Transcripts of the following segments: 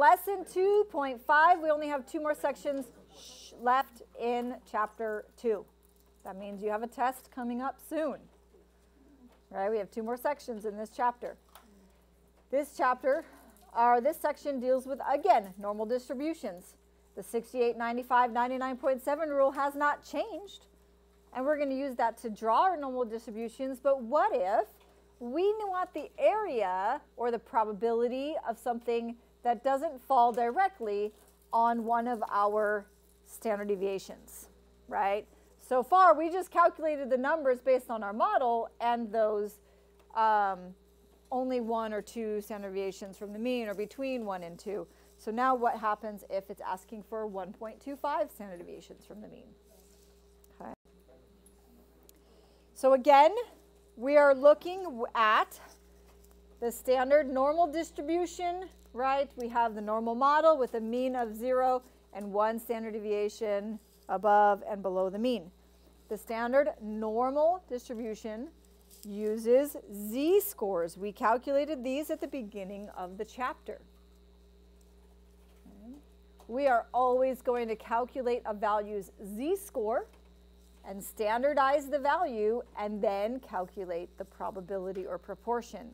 lesson 2.5. We only have two more sections left in chapter 2. That means you have a test coming up soon. Right? We have two more sections in this chapter. This chapter, or this section deals with, again, normal distributions. The 68, 95, 99.7 rule has not changed. And we're going to use that to draw our normal distributions. But what if we want the area or the probability of something that doesn't fall directly on one of our standard deviations, right? So far, we just calculated the numbers based on our model and those um, only one or two standard deviations from the mean or between one and two. So now what happens if it's asking for 1.25 standard deviations from the mean? Okay. So again, we are looking at the standard normal distribution, right? We have the normal model with a mean of 0 and 1 standard deviation above and below the mean. The standard normal distribution uses z-scores. We calculated these at the beginning of the chapter. We are always going to calculate a value's z-score and standardize the value and then calculate the probability or proportion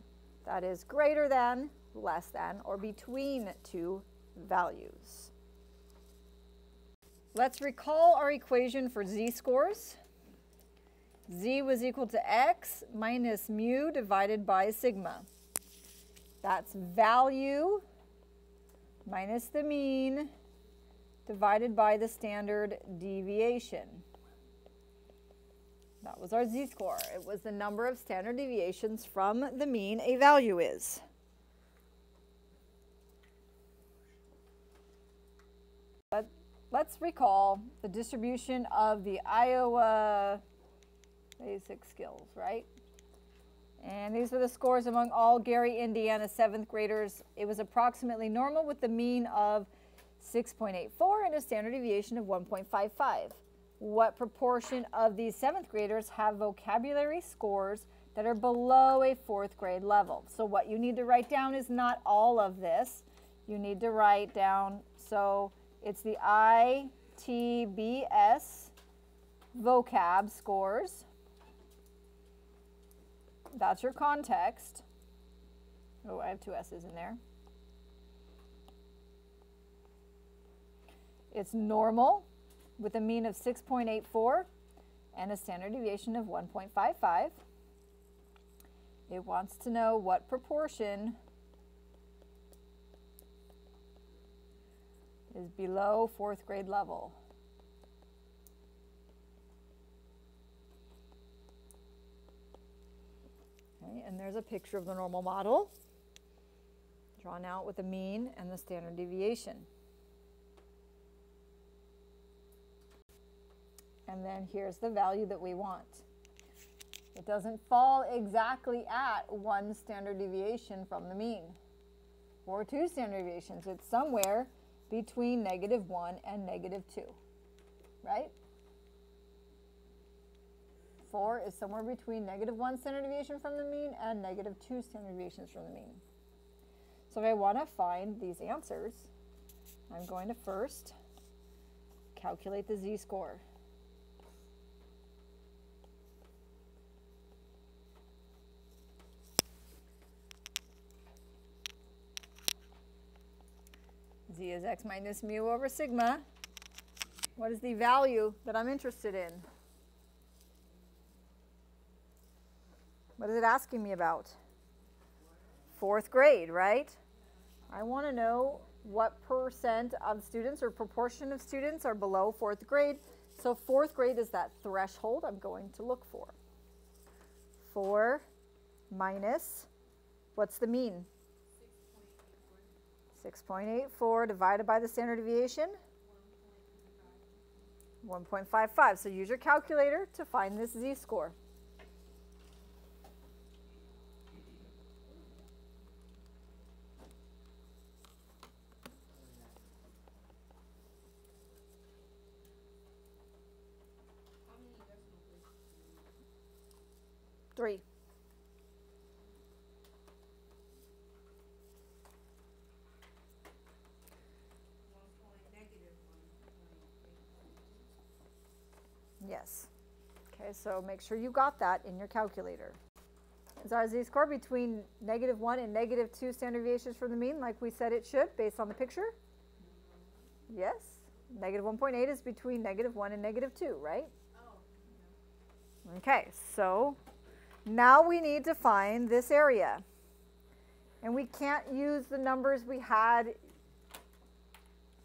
that is greater than, less than, or between two values. Let's recall our equation for z-scores. z was equal to x minus mu divided by sigma. That's value minus the mean divided by the standard deviation. That was our z-score. It was the number of standard deviations from the mean a value is. But let's recall the distribution of the Iowa basic skills, right? And these are the scores among all Gary, Indiana seventh graders. It was approximately normal with the mean of 6.84 and a standard deviation of 1.55 what proportion of these seventh graders have vocabulary scores that are below a fourth grade level. So what you need to write down is not all of this. You need to write down, so it's the ITBS vocab scores. That's your context. Oh, I have two S's in there. It's normal with a mean of 6.84 and a standard deviation of 1.55. It wants to know what proportion is below fourth grade level. Okay, and there's a picture of the normal model drawn out with the mean and the standard deviation. and then here's the value that we want. It doesn't fall exactly at one standard deviation from the mean or two standard deviations. It's somewhere between negative 1 and negative 2, right? 4 is somewhere between negative 1 standard deviation from the mean and negative 2 standard deviations from the mean. So if I want to find these answers, I'm going to first calculate the z-score. Z is x minus mu over sigma. What is the value that I'm interested in? What is it asking me about? Fourth grade, right? I want to know what percent of students or proportion of students are below fourth grade. So fourth grade is that threshold I'm going to look for. 4 minus, what's the mean? 6.84 divided by the standard deviation? 1.55. So use your calculator to find this z-score. Three. Yes. Okay, so make sure you got that in your calculator. Is our z-score between negative 1 and negative 2 standard deviations from the mean like we said it should based on the picture? Yes. Negative 1.8 is between negative 1 and negative 2, right? Oh. Okay, so now we need to find this area. And we can't use the numbers we had,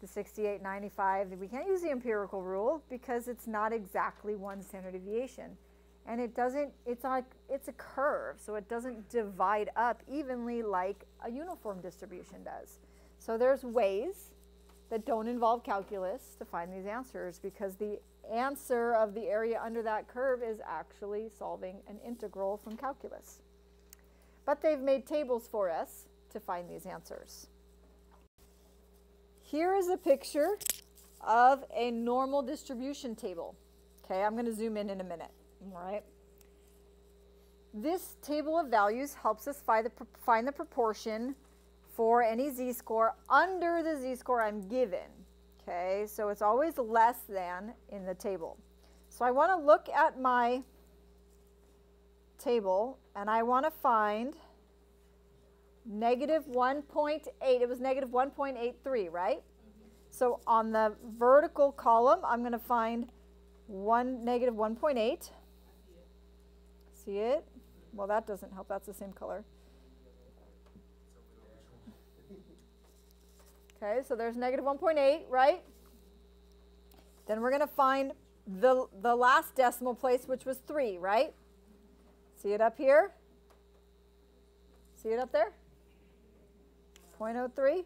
the 68, 95. We can't use the empirical rule because it's not exactly one standard deviation. And it doesn't, it's like, it's a curve, so it doesn't divide up evenly like a uniform distribution does. So there's ways that don't involve calculus to find these answers because the answer of the area under that curve is actually solving an integral from calculus. But they've made tables for us to find these answers. Here is a picture of a normal distribution table. Okay, I'm going to zoom in in a minute. All right. This table of values helps us find the, find the proportion for any z-score under the z-score I'm given. Okay, so it's always less than in the table. So I want to look at my table and I want to find negative 1.8. It was negative 1.83, right? So on the vertical column, I'm going to find one negative 1.8. See it? Well, that doesn't help. That's the same color. Okay, so there's negative 1.8, right? Then we're going to find the, the last decimal place, which was 3, right? See it up here? See it up there? 0.03.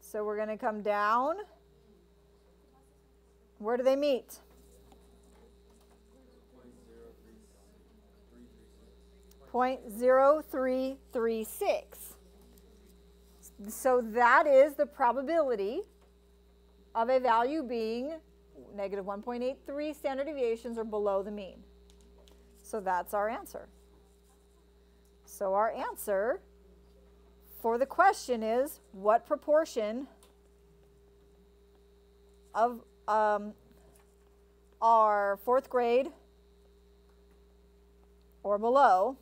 So we're going to come down. Where do they meet? Point zero three three six. So that is the probability of a value being negative 1.83 standard deviations or below the mean. So that's our answer. So our answer for the question is what proportion of um, our fourth grade or below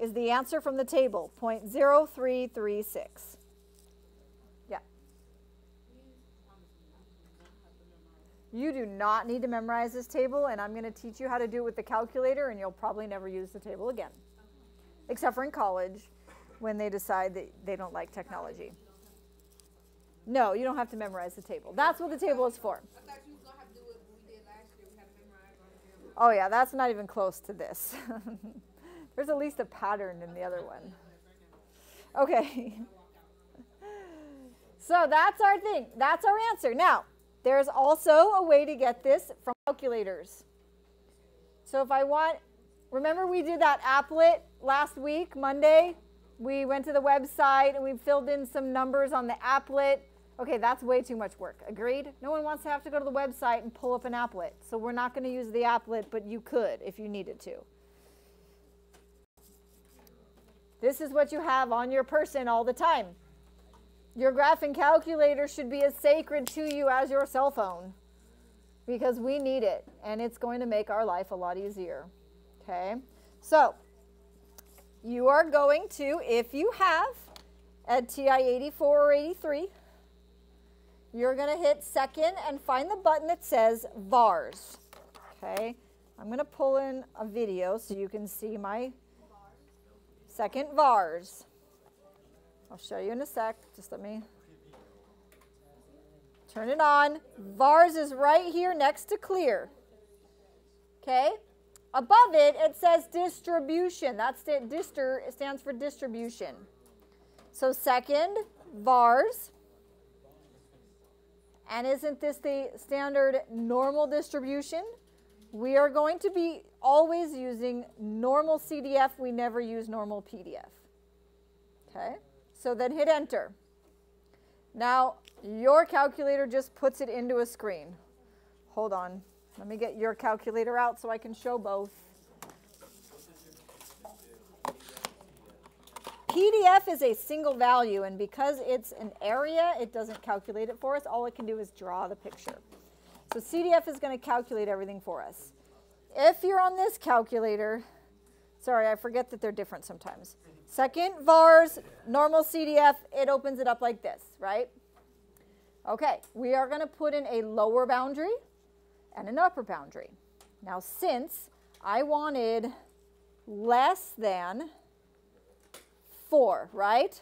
is the answer from the table, 0.0336. Yeah. You do not need to memorize this table, and I'm going to teach you how to do it with the calculator, and you'll probably never use the table again, except for in college when they decide that they don't like technology. No, you don't have to memorize the table. That's what the table is for. Oh yeah, that's not even close to this. There's at least a pattern in the other one. Okay. so that's our thing. That's our answer. Now, there's also a way to get this from calculators. So if I want, remember we did that applet last week, Monday? We went to the website and we filled in some numbers on the applet. Okay, that's way too much work. Agreed? No one wants to have to go to the website and pull up an applet. So we're not going to use the applet, but you could if you needed to. This is what you have on your person all the time. Your graphing calculator should be as sacred to you as your cell phone because we need it and it's going to make our life a lot easier. Okay? So, you are going to, if you have a TI 84 or 83, you're going to hit second and find the button that says VARS. Okay? I'm going to pull in a video so you can see my Second vars. I'll show you in a sec. Just let me turn it on. Vars is right here next to clear. Okay? Above it, it says distribution. It stands for distribution. So second, vars. And isn't this the standard normal distribution? We are going to be always using normal CDF. We never use normal PDF. Okay, so then hit enter. Now, your calculator just puts it into a screen. Hold on. Let me get your calculator out so I can show both. PDF is a single value, and because it's an area, it doesn't calculate it for us. All it can do is draw the picture. So CDF is going to calculate everything for us. If you're on this calculator, sorry, I forget that they're different sometimes. Second VARS, normal CDF, it opens it up like this, right? Okay, we are going to put in a lower boundary and an upper boundary. Now, since I wanted less than 4, right?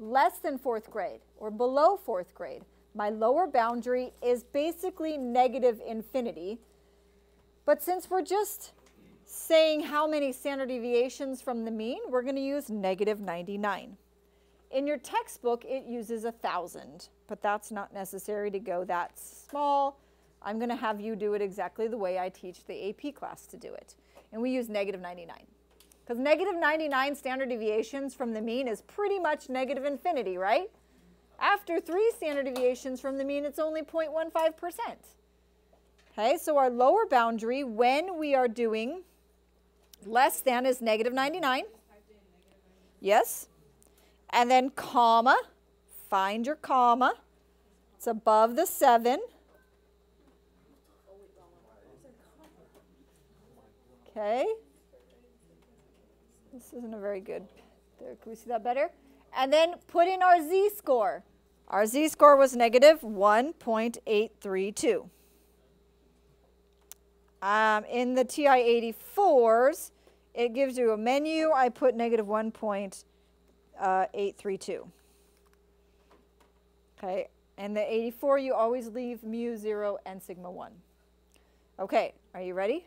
Less than fourth grade or below fourth grade, my lower boundary is basically negative infinity. But since we're just saying how many standard deviations from the mean, we're going to use negative 99. In your textbook, it uses 1,000, but that's not necessary to go that small. I'm going to have you do it exactly the way I teach the AP class to do it. And we use negative 99. Because negative 99 standard deviations from the mean is pretty much negative infinity, right? After three standard deviations from the mean, it's only 0.15%. Okay, so our lower boundary when we are doing less than is negative 99. Yes. And then comma, find your comma. It's above the 7. Okay. This isn't a very good. There, can we see that better? And then put in our z-score. Our z-score was negative 1.832. Um, in the TI-84s, it gives you a menu. I put negative 1.832. Okay, and the 84, you always leave mu 0 and sigma 1. Okay, are you ready?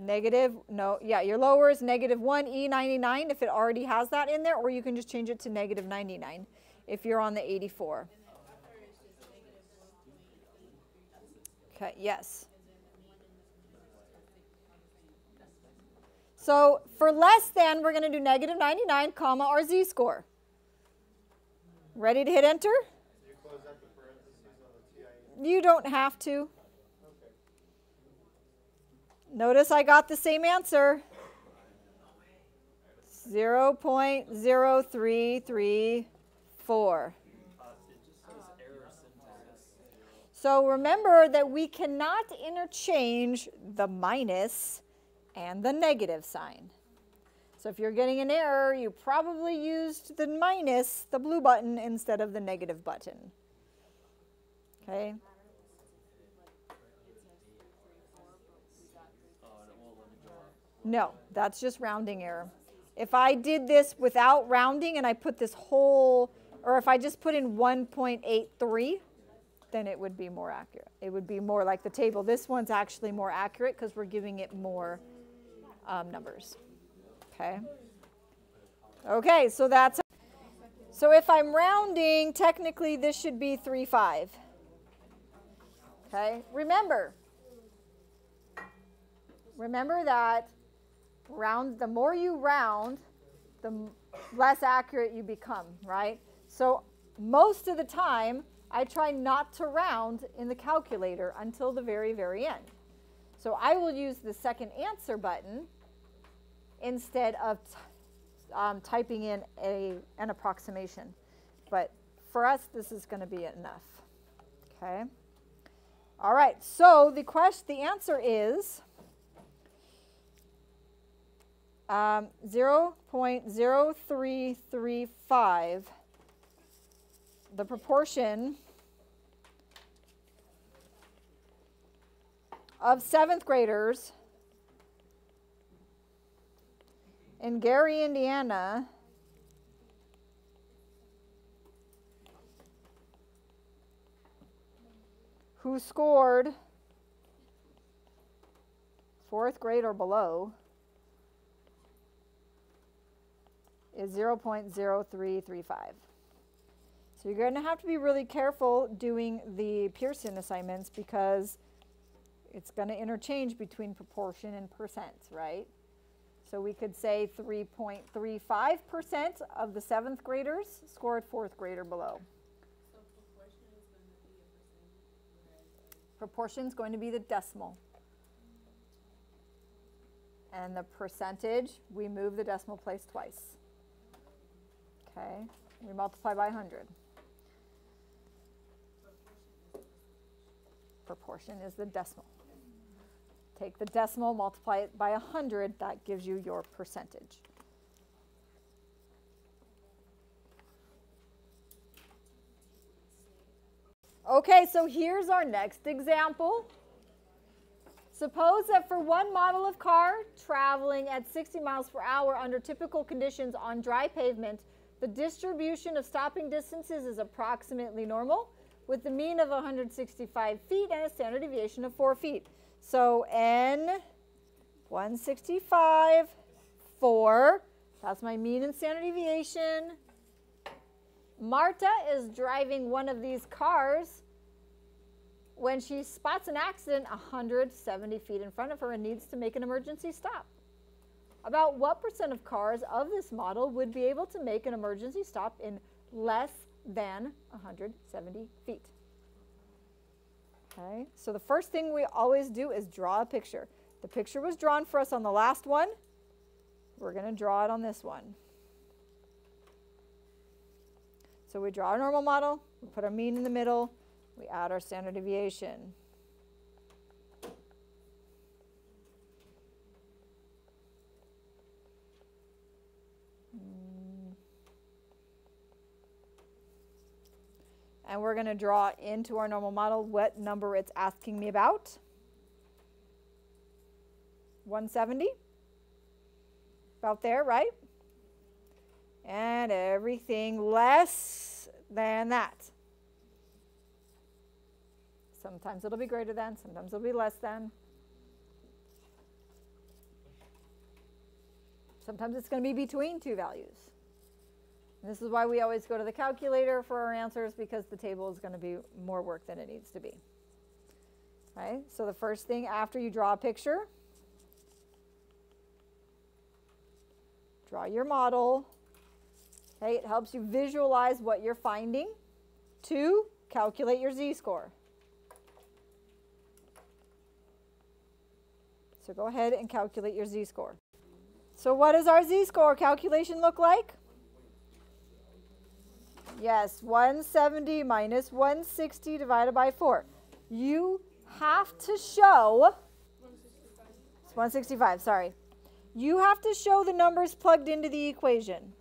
Negative, no, yeah, your lower is negative 1 E99 if it already has that in there, or you can just change it to negative 99 if you're on the 84. Okay, yes. So for less than, we're going to do negative 99, comma, our z-score. Ready to hit enter? You don't have to. Notice I got the same answer. 0 0.0334. So remember that we cannot interchange the minus and the negative sign. So if you're getting an error, you probably used the minus, the blue button, instead of the negative button. Okay? No, that's just rounding error. If I did this without rounding and I put this whole, or if I just put in 1.83, then it would be more accurate. It would be more like the table. This one's actually more accurate because we're giving it more um, numbers. Okay. Okay, so that's, so if I'm rounding, technically this should be 3.5. Okay, remember, remember that round, the more you round, the less accurate you become, right? So most of the time, I try not to round in the calculator until the very, very end. So I will use the second answer button instead of um, typing in a, an approximation. But for us, this is going to be enough. Okay. All right. So the question, the answer is um, 0.0335, the proportion of seventh graders in Gary, Indiana, who scored fourth grade or below is 0.0335. So you're going to have to be really careful doing the Pearson assignments because it's going to interchange between proportion and percent, right? So we could say 3.35% of the seventh graders scored fourth grade or below. Proportion is going to be the decimal. And the percentage, we move the decimal place twice. Okay. We multiply by 100. Proportion is the decimal. Take the decimal, multiply it by 100, that gives you your percentage. Okay, so here's our next example. Suppose that for one model of car traveling at 60 miles per hour under typical conditions on dry pavement, the distribution of stopping distances is approximately normal with the mean of 165 feet and a standard deviation of 4 feet. So n 165, 4, that's my mean and standard deviation. Marta is driving one of these cars when she spots an accident 170 feet in front of her and needs to make an emergency stop. About what percent of cars of this model would be able to make an emergency stop in less than 170 feet? Okay, so the first thing we always do is draw a picture. The picture was drawn for us on the last one. We're going to draw it on this one. So we draw a normal model, we put our mean in the middle, we add our standard deviation. And we're going to draw into our normal model what number it's asking me about. 170. About there, right? and everything less than that. Sometimes it'll be greater than, sometimes it'll be less than. Sometimes it's going to be between two values. This is why we always go to the calculator for our answers because the table is going to be more work than it needs to be. Right? So the first thing after you draw a picture, draw your model, Okay, it helps you visualize what you're finding. Two, calculate your z-score. So go ahead and calculate your z-score. So what does our z-score calculation look like? Yes, 170 minus 160 divided by 4. You have to show, it's 165, sorry. You have to show the numbers plugged into the equation.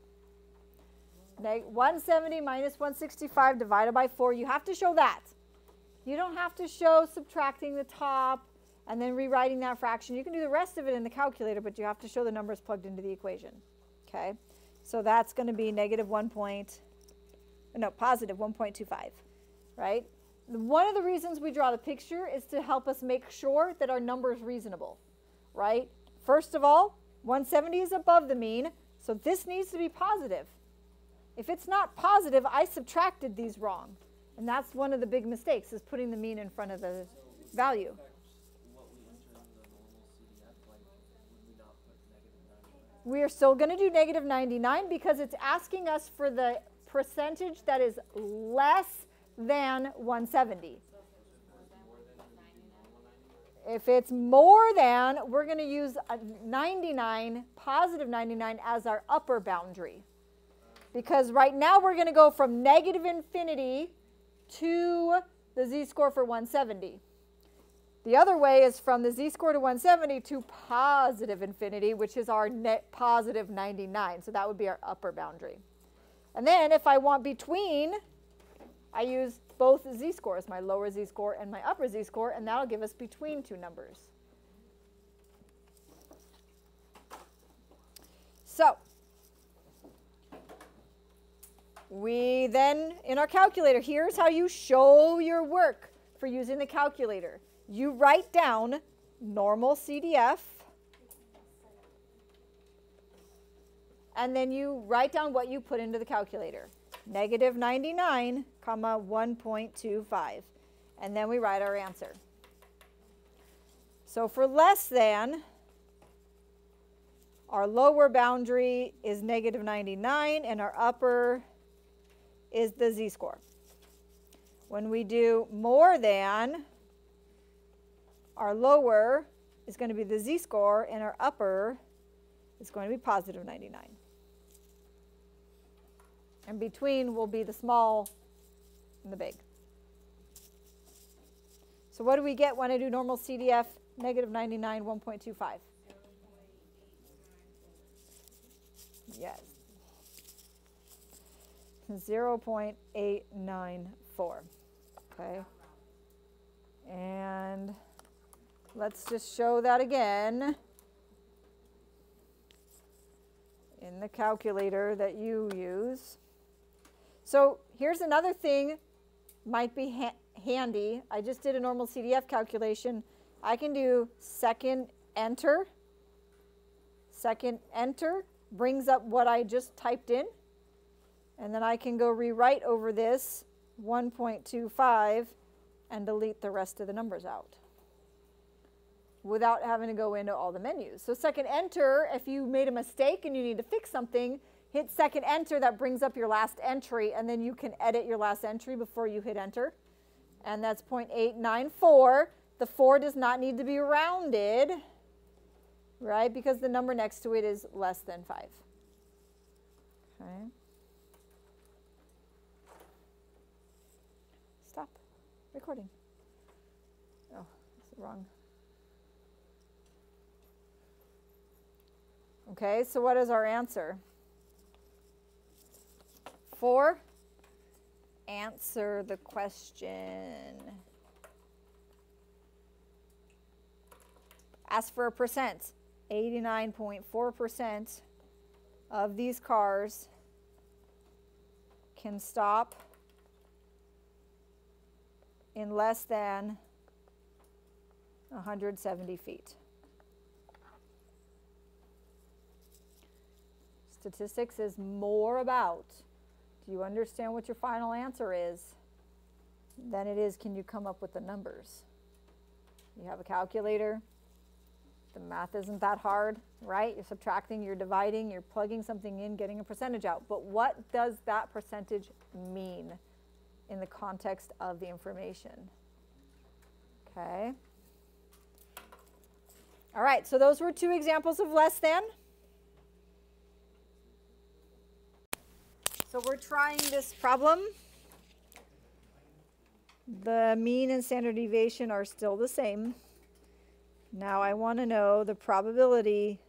170 minus 165 divided by 4. You have to show that. You don't have to show subtracting the top and then rewriting that fraction. You can do the rest of it in the calculator, but you have to show the numbers plugged into the equation. Okay, so that's going to be negative 1 point, no, positive 1.25, right? One of the reasons we draw the picture is to help us make sure that our number is reasonable, right? First of all, 170 is above the mean, so this needs to be positive. If it's not positive, I subtracted these wrong. And that's one of the big mistakes is putting the mean in front of the value. We are still going to do negative 99 because it's asking us for the percentage that is less than 170. If it's more than, we're going to use a 99, positive 99 as our upper boundary. Because right now we're going to go from negative infinity to the z-score for 170. The other way is from the z-score to 170 to positive infinity, which is our net positive 99. So that would be our upper boundary. And then if I want between, I use both z-scores, my lower z-score and my upper z-score, and that'll give us between two numbers. So we then, in our calculator, here's how you show your work for using the calculator. You write down normal CDF, and then you write down what you put into the calculator. Negative 99, comma 1.25. And then we write our answer. So for less than, our lower boundary is negative 99, and our upper is the z-score. When we do more than, our lower is going to be the z-score, and our upper is going to be positive 99. And between will be the small and the big. So what do we get when I do normal CDF? Negative 99, 1.25. Yes. 0.894. Okay. And let's just show that again in the calculator that you use. So here's another thing might be ha handy. I just did a normal CDF calculation. I can do second enter. Second enter brings up what I just typed in. And then I can go rewrite over this 1.25 and delete the rest of the numbers out without having to go into all the menus. So second enter, if you made a mistake and you need to fix something, hit second enter, that brings up your last entry, and then you can edit your last entry before you hit enter. And that's 0.894. The 4 does not need to be rounded, right, because the number next to it is less than 5. Okay. Stop recording. Oh, that's wrong. Okay, so what is our answer? 4. Answer the question. Ask for a percent. 89.4% of these cars can stop in less than 170 feet. Statistics is more about do you understand what your final answer is Then it is can you come up with the numbers. You have a calculator. The math isn't that hard, right? You're subtracting, you're dividing, you're plugging something in, getting a percentage out. But what does that percentage mean in the context of the information? Okay. All right, so those were two examples of less than. So we're trying this problem. The mean and standard deviation are still the same. Now I want to know the probability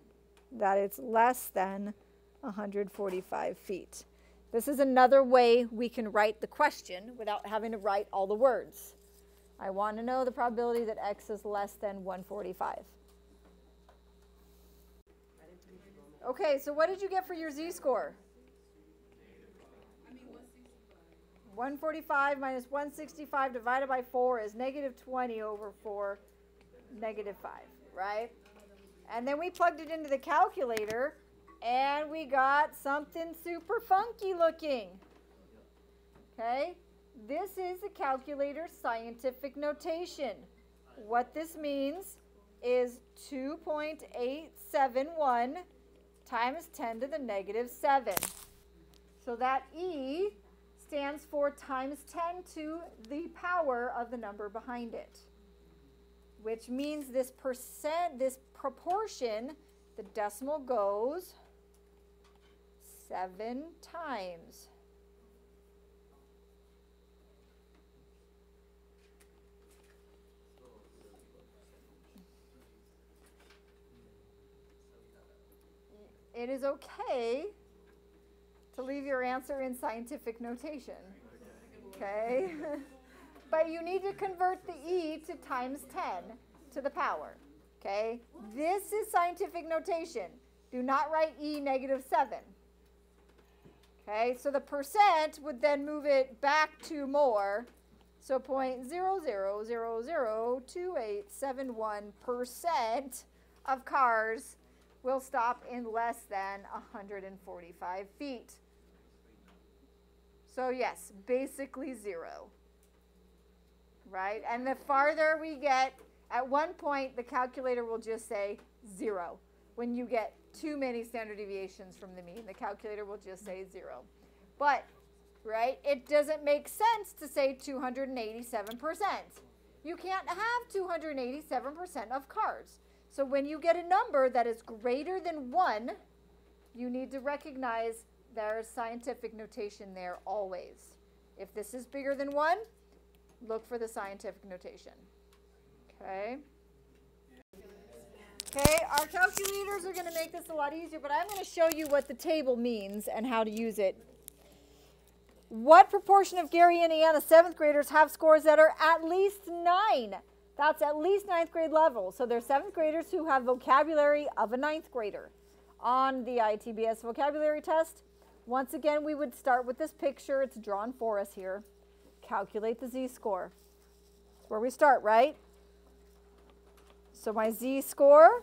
that it's less than 145 feet. This is another way we can write the question without having to write all the words. I want to know the probability that x is less than 145. Okay, so what did you get for your z-score? 145 minus 165 divided by 4 is negative 20 over 4, negative 5, right? And then we plugged it into the calculator, and we got something super funky looking. Okay? This is the calculator's scientific notation. What this means is 2.871 times 10 to the negative 7. So that E stands for times 10 to the power of the number behind it, which means this percent, this proportion, the decimal goes seven times. It is okay to leave your answer in scientific notation. Okay? but you need to convert the e to times 10 to the power. Okay? This is scientific notation. Do not write e negative 7. Okay? So the percent would then move it back to more. So 0.00002871% of cars will stop in less than 145 feet. So yes, basically zero. Right? And the farther we get, at one point the calculator will just say zero. When you get too many standard deviations from the mean, the calculator will just say zero. But, right, it doesn't make sense to say 287%. You can't have 287% of cars. So when you get a number that is greater than 1, you need to recognize there's scientific notation there always. If this is bigger than 1, look for the scientific notation. Okay? Okay, our calculators are going to make this a lot easier, but I'm going to show you what the table means and how to use it. What proportion of Gary, and Indiana 7th graders have scores that are at least 9? That's at least ninth grade level. So they're 7th graders who have vocabulary of a ninth grader. On the ITBS vocabulary test, once again, we would start with this picture. It's drawn for us here. Calculate the z-score. That's where we start, right? So my z-score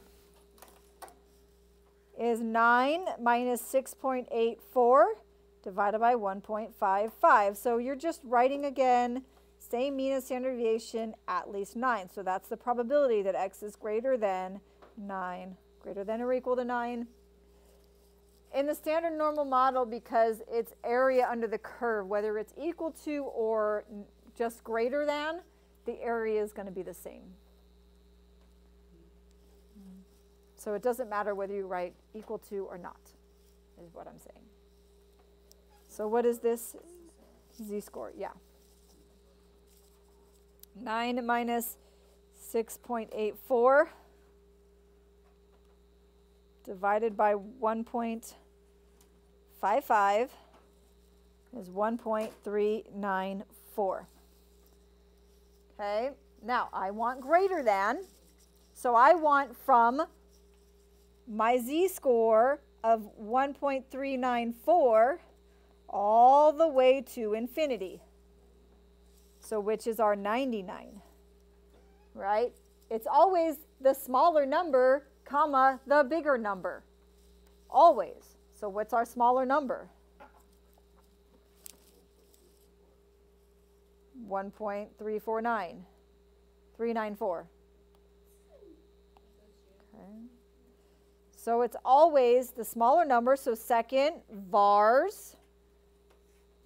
is 9 minus 6.84 divided by 1.55. So you're just writing again, same mean and standard deviation, at least 9. So that's the probability that x is greater than 9, greater than or equal to 9. In the standard normal model, because it's area under the curve, whether it's equal to or just greater than, the area is going to be the same. So it doesn't matter whether you write equal to or not, is what I'm saying. So what is this z-score? Yeah. 9 minus 6.84 divided by 1.55 is 1.394. Okay, now I want greater than, so I want from my z-score of 1.394 all the way to infinity. So which is our 99, right? It's always the smaller number, comma, the bigger number. Always. So what's our smaller number? 1.349, 394. Okay. So it's always the smaller number. So second, vars,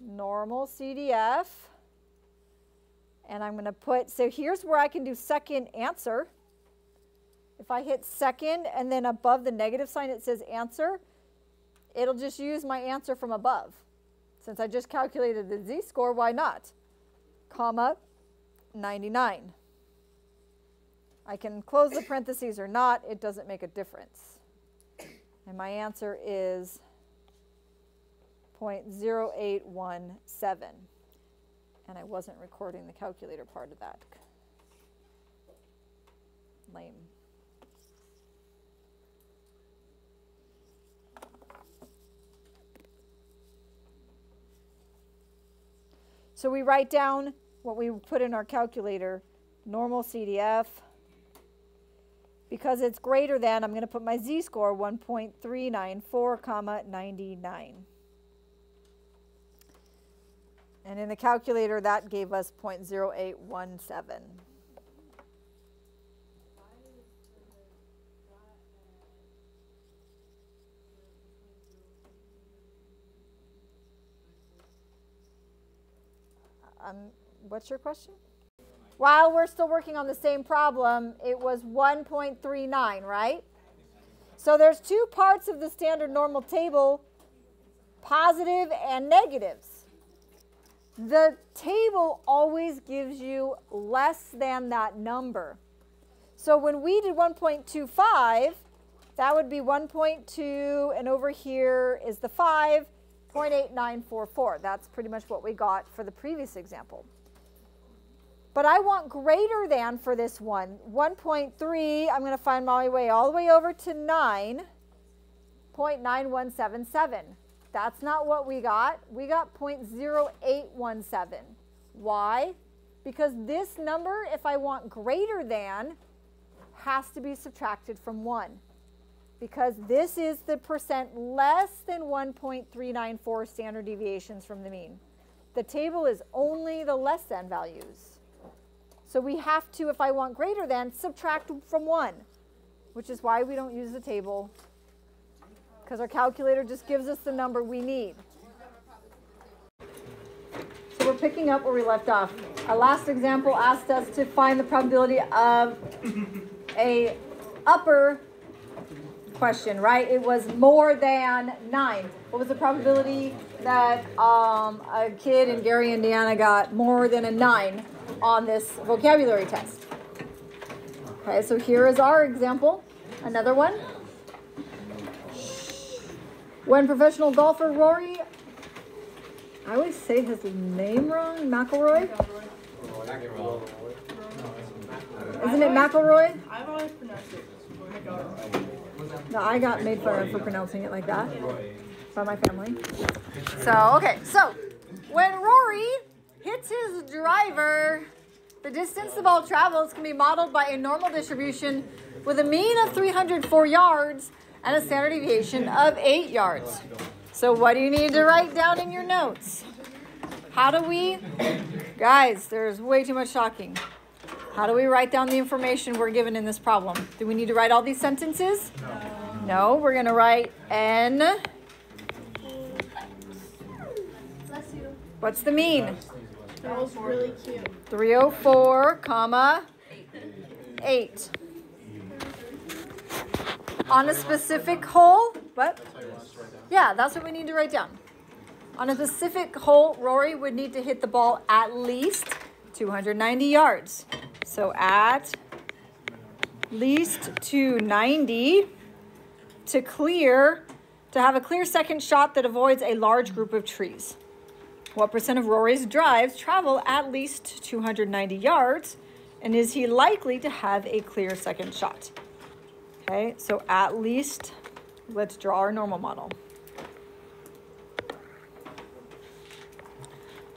normal CDF. And I'm going to put, so here's where I can do second answer. If I hit second and then above the negative sign it says answer, it'll just use my answer from above. Since I just calculated the z-score, why not? Comma, 99. I can close the parentheses or not, it doesn't make a difference. And my answer is 0.0817. And I wasn't recording the calculator part of that. Lame. So we write down what we put in our calculator, normal CDF, because it's greater than, I'm going to put my z-score 1.394, comma 99. And in the calculator, that gave us 0.0817. Um, what's your question? While we're still working on the same problem, it was 1.39, right? So there's two parts of the standard normal table, positive and negatives. The table always gives you less than that number. So when we did 1.25, that would be 1.2, and over here is the 5, 0.8944. That's pretty much what we got for the previous example. But I want greater than for this one. 1.3, I'm going to find my way all the way over to 9.9177. That's not what we got. We got 0.0817. Why? Because this number, if I want greater than, has to be subtracted from 1. Because this is the percent less than 1.394 standard deviations from the mean. The table is only the less than values. So we have to, if I want greater than, subtract from 1, which is why we don't use the table, because our calculator just gives us the number we need. So we're picking up where we left off. Our last example asked us to find the probability of a upper question, right? It was more than nine. What was the probability that um, a kid in Gary, Indiana got more than a nine on this vocabulary test? Okay, so here is our example. Another one. When professional golfer Rory, I always say his name wrong, McIlroy. Isn't it McElroy? I've always pronounced it. No, I got made fun of for pronouncing it like that by my family. So, okay, so when Rory hits his driver, the distance the ball travels can be modeled by a normal distribution with a mean of 304 yards and a standard deviation of 8 yards. So, what do you need to write down in your notes? How do we, guys, there's way too much talking. How do we write down the information we're given in this problem? Do we need to write all these sentences? No. No, we're going to write N. Bless you. What's the mean? That was really cute. 304, comma, 8. On a specific hole, what? Yeah, that's what we need to write down. On a specific hole, Rory would need to hit the ball at least 290 yards. So at least 290 to clear, to have a clear second shot that avoids a large group of trees. What percent of Rory's drives travel at least 290 yards? And is he likely to have a clear second shot? Okay, so at least, let's draw our normal model.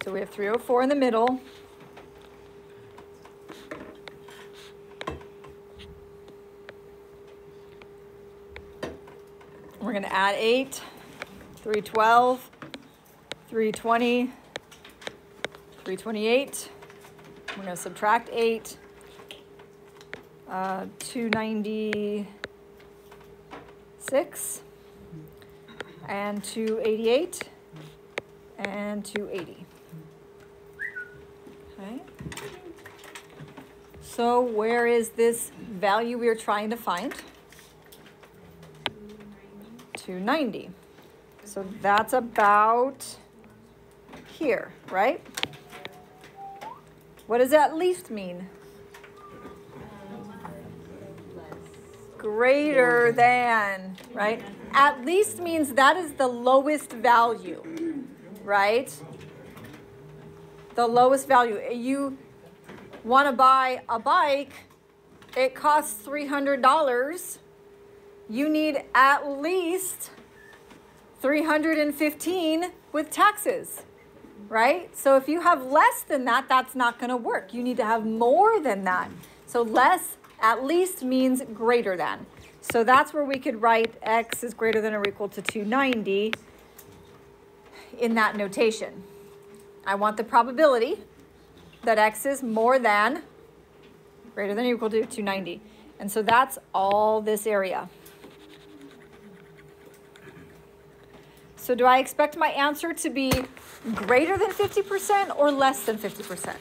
So we have 304 in the middle. We're going to add 8, 312, 320, 328. We're going to subtract 8, uh, 296, and 288, and 280. Okay. So where is this value we are trying to find? 290. So that's about here, right? What does at least mean? Greater than, right? At least means that is the lowest value, right? The lowest value. You want to buy a bike, it costs $300 you need at least 315 with taxes, right? So if you have less than that, that's not going to work. You need to have more than that. So less at least means greater than. So that's where we could write x is greater than or equal to 290 in that notation. I want the probability that x is more than, greater than or equal to 290. And so that's all this area. So do I expect my answer to be greater than 50% or less than 50%?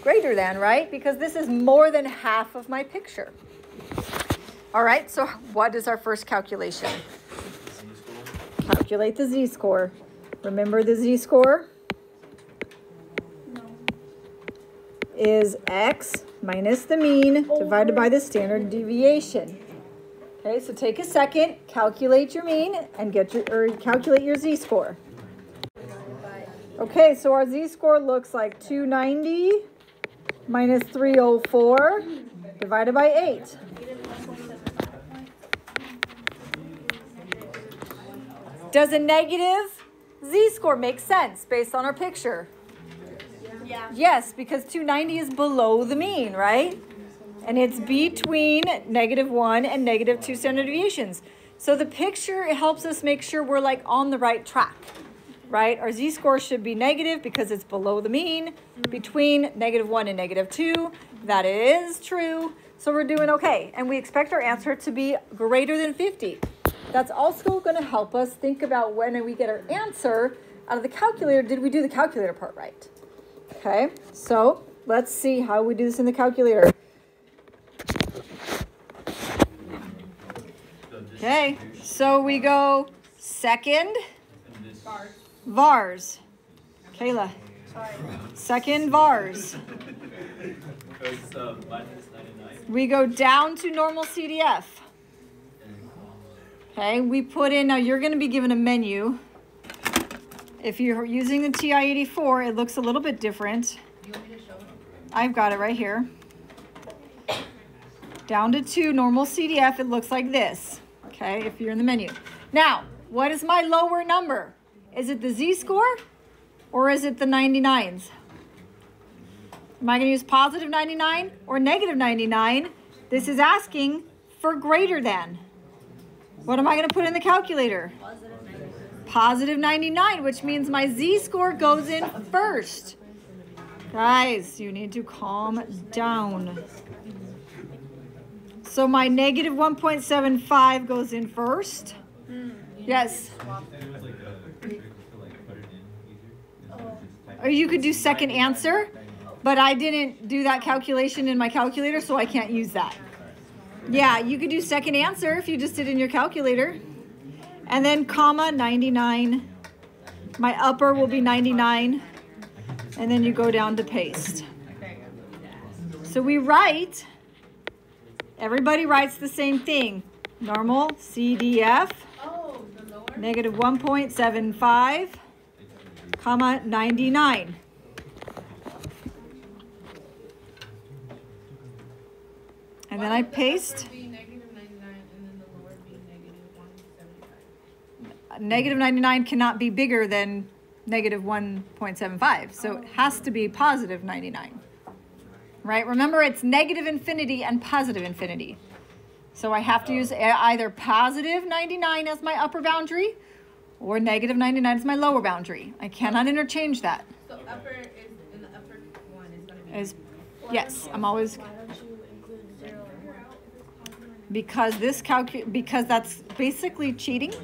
Greater than, right? Because this is more than half of my picture. All right, so what is our first calculation? Calculate the z-score. Remember the z-score? Is x minus the mean divided by the standard deviation. Okay, so take a second, calculate your mean, and get your or calculate your z-score. Okay, so our z-score looks like 290 minus 304 divided by 8. Does a negative z-score make sense based on our picture? Yeah. Yes, because 290 is below the mean, right? And it's between negative 1 and negative 2 standard deviations. So the picture helps us make sure we're like on the right track, right? Our z-score should be negative because it's below the mean, between negative 1 and negative 2. That is true. So we're doing okay. And we expect our answer to be greater than 50. That's also going to help us think about when we get our answer out of the calculator. Did we do the calculator part right? Okay, so let's see how we do this in the calculator. Okay, so we go second vars. Kayla, second vars. It's minus 99. We go down to normal CDF. Okay, we put in, now you're gonna be given a menu. If you're using the TI-84, it looks a little bit different. I've got it right here. Down to two, normal CDF, it looks like this. Okay, if you're in the menu. Now, what is my lower number? Is it the Z-score or is it the 99s? Am I going to use positive 99 or negative 99? This is asking for greater than. What am I going to put in the calculator? Positive 99, which means my z-score goes in first. Guys, you need to calm down. So my negative 1.75 goes in first. Yes. Or you could do second answer, but I didn't do that calculation in my calculator, so I can't use that. Yeah, you could do second answer if you just did in your calculator. And then comma 99. My upper will be 99. And then you go down to paste. So we write, everybody writes the same thing. Normal CDF, Oh, negative 1.75, comma 99. And then I paste. negative Ninety-nine the lower be negative one seventy-five. negative 99 cannot be bigger than negative 1.75. So it has to be positive 99. Right? Remember, it's negative infinity and positive infinity. So I have to use either positive 99 as my upper boundary or negative 99 as my lower boundary. I cannot interchange that. So upper is, in the upper one is gonna be. As, yes, I'm always Why don't you include zero and one? because this calcu because that's basically cheating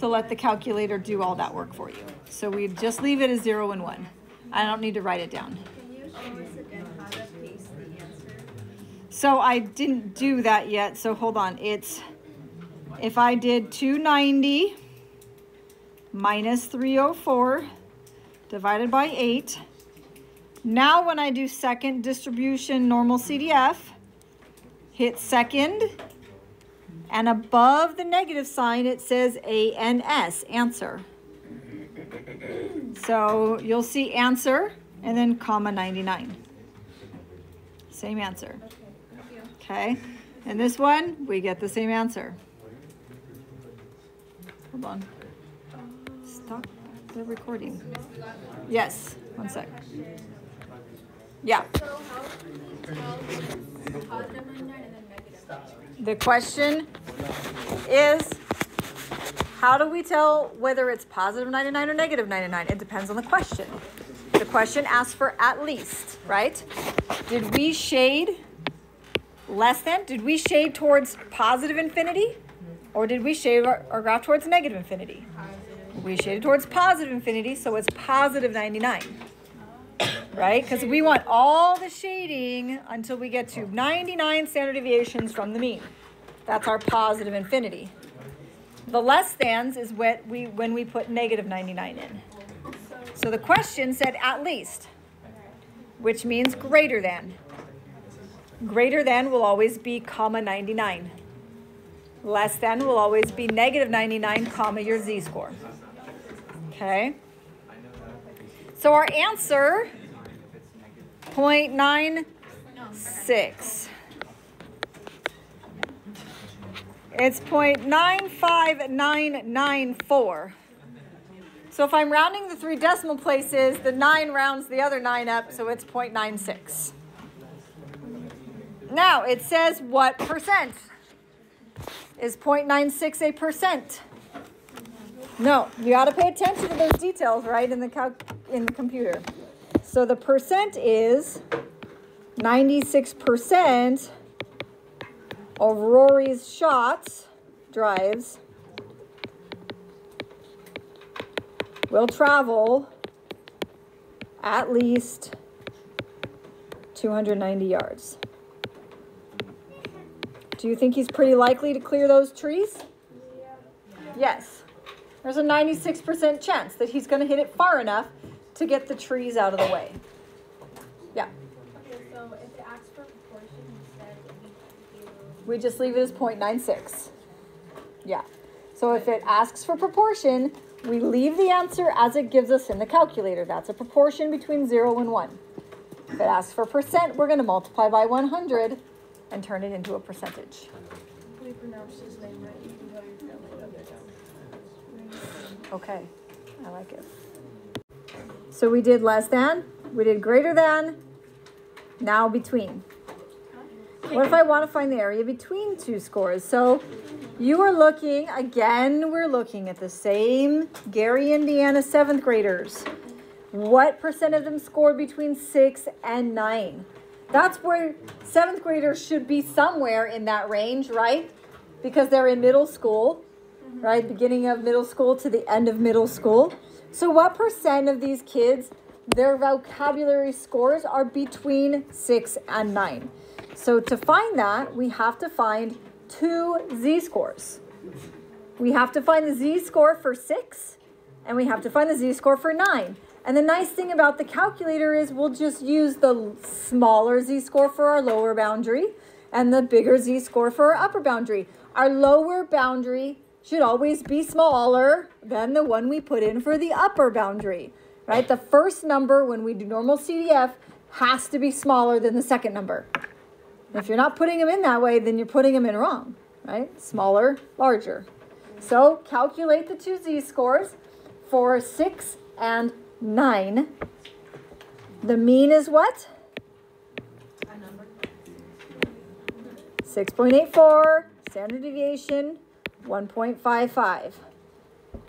to let the calculator do all that work for you. So we just leave it as zero and one. I don't need to write it down. Can you show us again So I didn't do that yet. So hold on. It's if I did 290 minus 304 divided by 8. Now when I do second distribution normal CDF, hit second and above the negative sign it says ANS, answer. So you'll see answer and then comma 99. Same answer. Okay, and this one, we get the same answer. Hold on. Stop the recording. Yes, one sec. Yeah, the question is, how do we tell whether it's positive 99 or negative 99? It depends on the question. The question asks for at least, right? Did we shade less than? Did we shade towards positive infinity? Or did we shade our, our graph towards negative infinity? We shaded towards positive infinity, so it's positive 99. Right? Because we want all the shading until we get to 99 standard deviations from the mean. That's our positive infinity. The less thans is what we when we put negative 99 in. So the question said at least, which means greater than. Greater than will always be comma 99. Less than will always be negative 99 comma your z-score. Okay? So our answer, 0.96. It's 0.95994. So if I'm rounding the three decimal places, the 9 rounds the other 9 up, so it's 0.96. Now, it says what percent? Is 0.96 a percent? No, you got to pay attention to those details, right, in the in the computer. So the percent is 96% of Rory's shots, drives, will travel at least 290 yards. Do you think he's pretty likely to clear those trees? Yes. There's a 96% chance that he's going to hit it far enough to get the trees out of the way. Yeah. Okay, so if it asks for proportion instead, we just leave it as 0.96. Yeah. So if it asks for proportion, we leave the answer as it gives us in the calculator. That's a proportion between 0 and 1. If it asks for percent, we're going to multiply by 100 and turn it into a percentage. Okay, I like it. So we did less than, we did greater than, now between. What if I want to find the area between two scores? So you are looking, again, we're looking at the same Gary, Indiana seventh graders. What percent of them scored between six and nine? That's where seventh graders should be somewhere in that range, right? Because they're in middle school, mm-hmm. right? Beginning of middle school to the end of middle school. So, what percent of these kids, their vocabulary scores are between six and nine? So, to find that, we have to find two z scores. We have to find the z score for six, and we have to find the z score for nine. And the nice thing about the calculator is we'll just use the smaller z-score for our lower boundary and the bigger z-score for our upper boundary. Our lower boundary should always be smaller than the one we put in for the upper boundary, right? The first number when we do normal CDF has to be smaller than the second number. If you're not putting them in that way, then you're putting them in wrong, right? Smaller, larger. So calculate the two z-scores for 6 and 9. The mean is what? 6.84, standard deviation 1.55.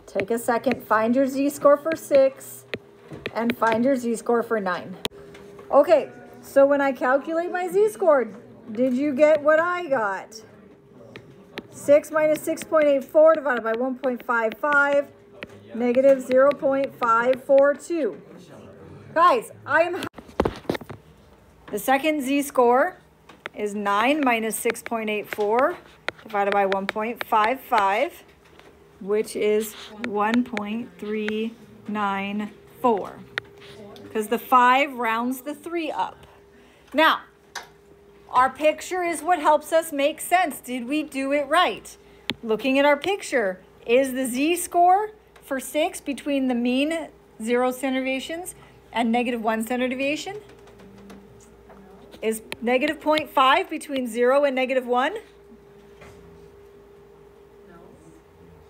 Take a second, find your z-score for 6 and find your z-score for 9. Okay, so when I calculate my z-score, did you get what I got? 6 minus 6.84 divided by 1.55 negative 0.542. Guys, I am. The second z score is 9 minus 6.84 divided by 1.55, which is 1.394. Because the 5 rounds the 3 up. Now, our picture is what helps us make sense. Did we do it right? Looking at our picture, is the z score for 6 between the mean 0 standard deviations and negative 1 standard deviation? Is negative 0.5 between 0 and negative 1?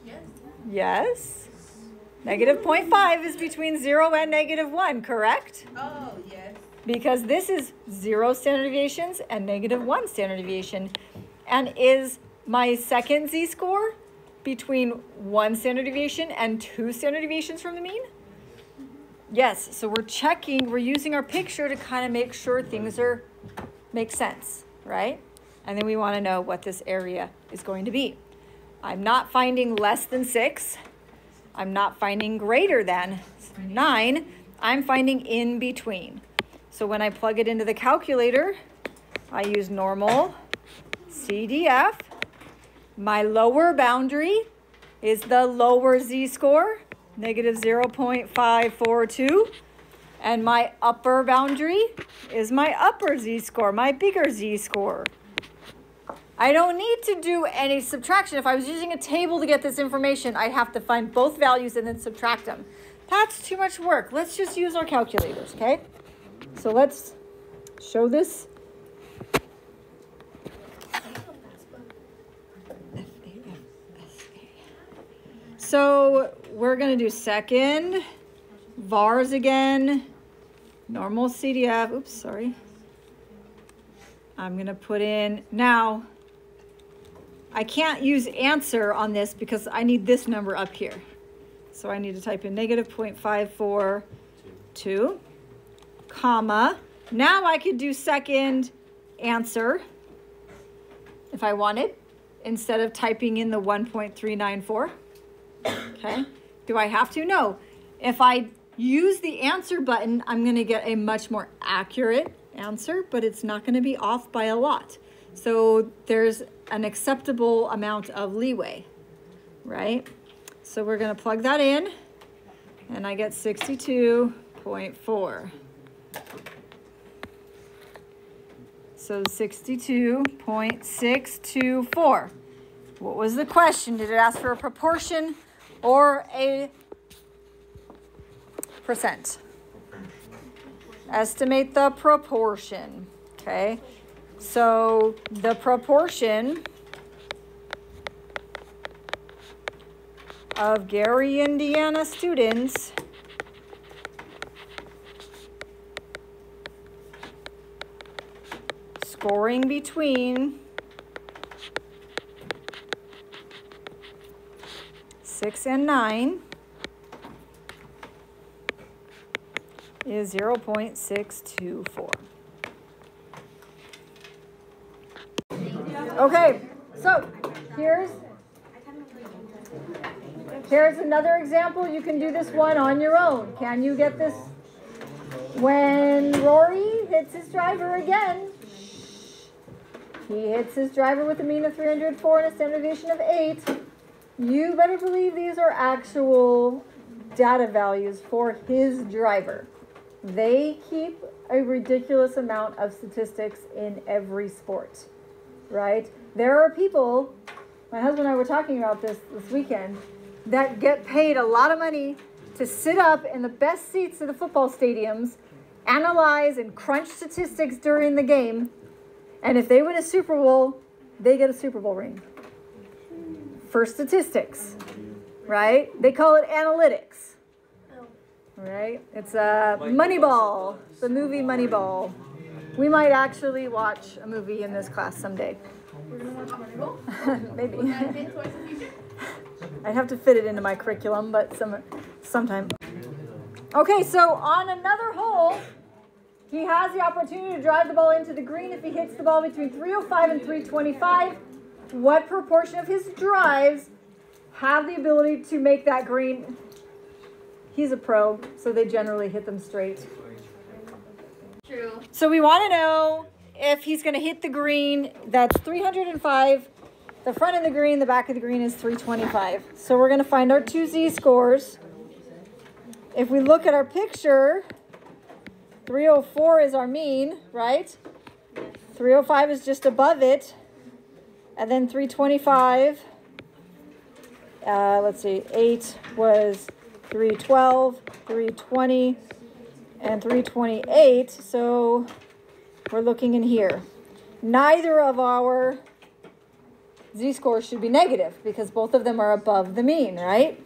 Yes. Yes. Negative 0.5 is between 0 and negative 1, correct? Oh, yes. Because this is 0 standard deviations and negative 1 standard deviation. And is my second z-score between one standard deviation and two standard deviations from the mean? Yes, so we're checking, we're using our picture to kind of make sure things are make sense, right? And then we want to know what this area is going to be. I'm not finding less than six. I'm not finding greater than nine. I'm finding in between. So when I plug it into the calculator, I use normal CDF my lower boundary is the lower z-score, negative 0.542. And my upper boundary is my upper z-score, my bigger z-score. I don't need to do any subtraction. If I was using a table to get this information, I'd have to find both values and then subtract them. That's too much work. Let's just use our calculators, okay? So let's show this So we're going to do second, vars again, normal CDF. Oops, sorry. I'm going to put in, now, I can't use answer on this because I need this number up here. So I need to type in negative 0.542, comma. Now I could do second answer if I wanted, instead of typing in the 1.394. Okay. Do I have to? No. If I use the answer button, I'm going to get a much more accurate answer, but it's not going to be off by a lot. So there's an acceptable amount of leeway, right? So we're gonna plug that in and I get sixty-two point four. So sixty-two point six two four. What was the question? Did it ask for a proportion or a percent? Estimate the proportion, okay? So the proportion of Gary, Indiana students scoring between six and nine is zero point six two four. Okay, so here's here's another example. You can do this one on your own. Can you get this? When Rory hits his driver again, he hits his driver with a mean of 304 and a standard deviation of 8. You better believe these are actual data values for his driver. They keep a ridiculous amount of statistics in every sport, right? There are people, my husband and I were talking about this this weekend, that get paid a lot of money to sit up in the best seats of the football stadiums, analyze and crunch statistics during the game, and if they win a Super Bowl, they get a Super Bowl ring. For statistics, right? They call it analytics. Right? It's a uh, Moneyball, the movie Moneyball. We might actually watch a movie in this class someday. We're gonna watch Moneyball? Maybe. Will that hit towards the future? I'd have to fit it into my curriculum, but some sometime. Okay, so on another hole, he has the opportunity to drive the ball into the green if he hits the ball between 305 and 325. What proportion of his drives have the ability to make that green? He's a pro, so they generally hit them straight. True. So we want to know if he's going to hit the green. That's 305. The front of the green, the back of the green is 325. So we're going to find our two Z scores. If we look at our picture, 304 is our mean, right? 305 is just above it. And then 325, uh, let's see, 8 was 312, 320, and 328. So we're looking in here. Neither of our z scores should be negative because both of them are above the mean, right?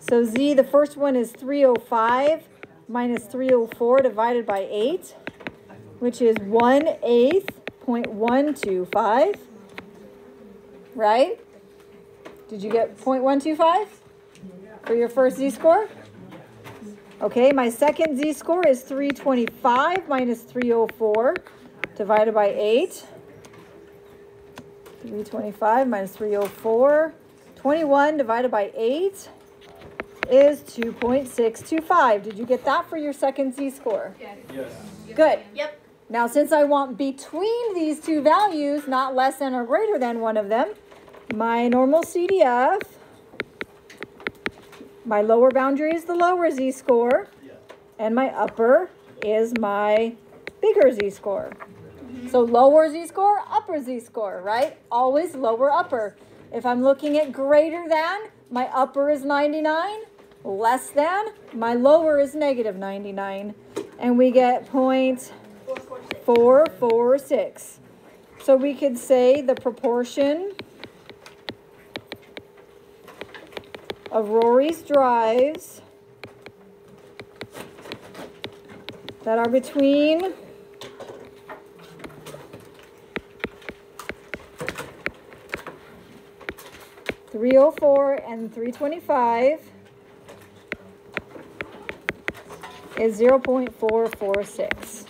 So z, the first one is 305 minus 304 divided by 8, which is 1 eighth point 125, right? Did you get 0.125 for your first z-score? Okay, my second z-score is 325 minus 304 divided by 8. 325 minus 304. 21 divided by 8 is 2.625. Did you get that for your second z-score? Yes. Yes. Good. Yep. Now, since I want between these two values, not less than or greater than one of them, my normal CDF, my lower boundary is the lower z-score, and my upper is my bigger z-score. So lower z-score, upper z-score, right? Always lower upper. If I'm looking at greater than, my upper is 99. Less than, my lower is negative 99. And we get point Four, four, six. 446. So we could say the proportion of Rory's drives that are between Three oh four and three twenty-five is zero point four four six.